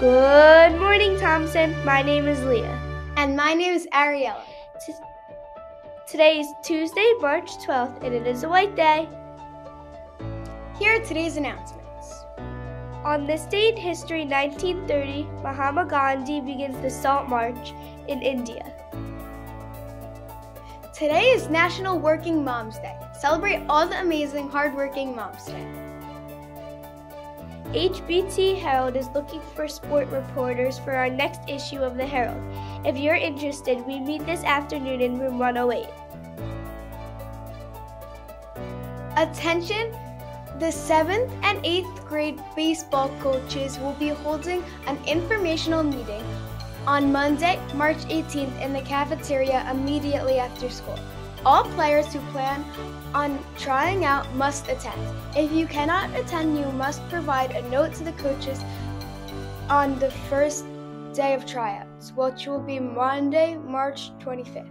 Good morning, Thompson. My name is Leah. And my name is Ariella. T- Today is Tuesday, March 12th, and it is a white day. Here are today's announcements. On this day in history, 1930, Mahatma Gandhi begins the Salt March in India. Today is National Working Moms Day. Celebrate all the amazing, hardworking moms today. HBT Herald is looking for sport reporters for our next issue of the Herald. If you're interested, we meet this afternoon in room 108. Attention! The 7th and 8th grade baseball coaches will be holding an informational meeting on Monday, March 18th in the cafeteria immediately after school. All players who plan on trying out must attend. If you cannot attend, you must provide a note to the coaches on the first day of tryouts, which will be Monday, March 25th.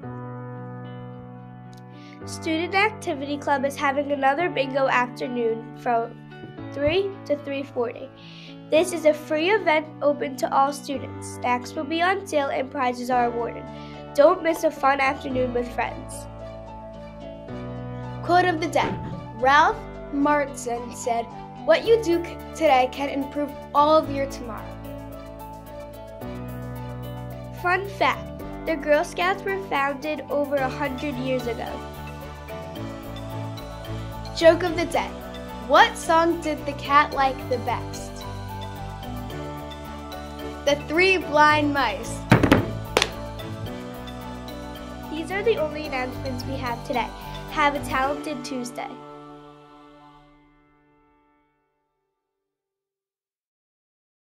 Student Activity Club is having another bingo afternoon from 3 to 3:40. This is a free event open to all students. Snacks will be on sale and prizes are awarded. Don't miss a fun afternoon with friends. Quote of the day Ralph Marston said, What you do today can improve all of your tomorrow. Fun fact the Girl Scouts were founded over a hundred years ago. Joke of the day What song did the cat like the best? The Three Blind Mice. These are the only announcements we have today. Have a talented Tuesday.